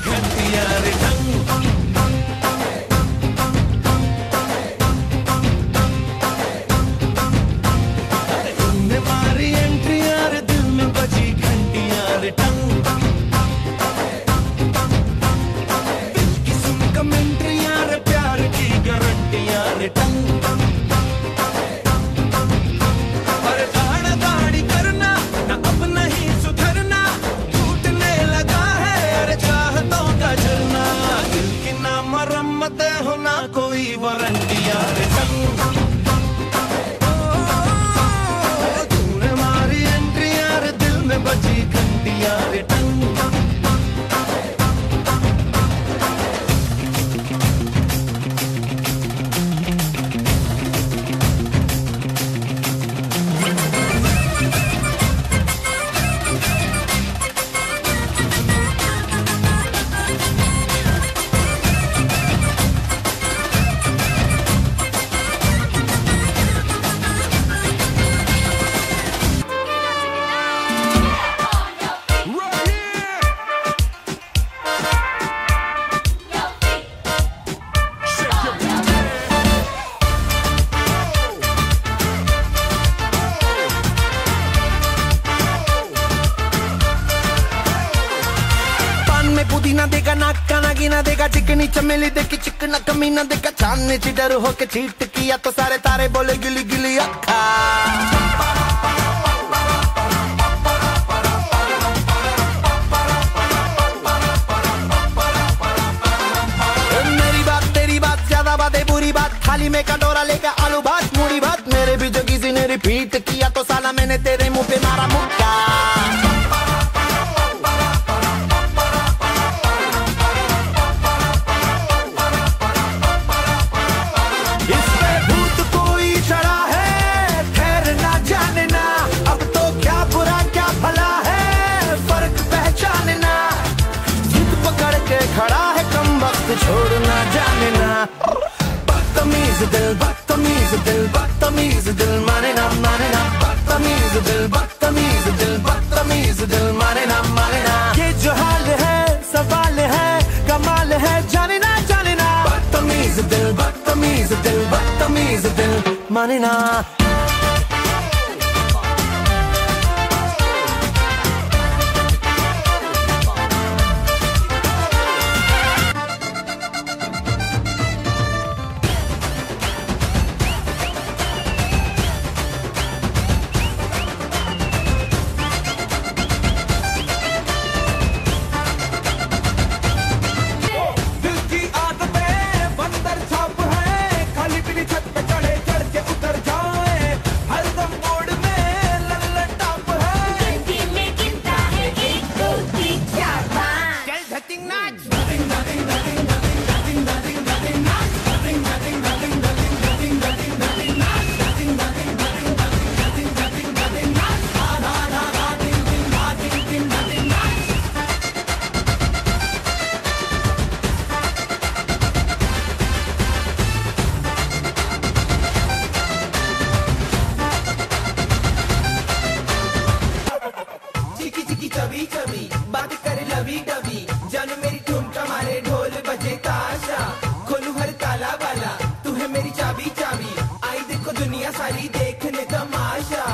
cantidad मत होना कोई वारंटिया। नाका ना देगा चिकनी चमेली देखी चिकना कमीना देखा। चांदनी ची डर होके चीट किया तो सारे तारे बोले गिली गिली अखा। मेरी बात, तेरी बात, ज़्यादा बात बुरी बात। थाली में कटोरा लेकर आलू भात छोड़ना जाने ना। बदतमीज दिल बदतमीज दिल बदतमीज दिल, माने ना माने ना। बदतमीज दिल बदतमीज दिल बदतमीज दिल, माने ना माने ना। ये जो हाल है, सवाल है, कमाल है, जाने ना जाने ना। बदतमीज दिल बदतमीज दिल बदतमीज दिल, माने ना। बात कर लवी डबी जन मेरी ठुमका मारे ढोल बजे ताशा। खोलू हर काला वाला, तू है मेरी चाबी चाबी। आई देखो दुनिया सारी देखने तमाशा।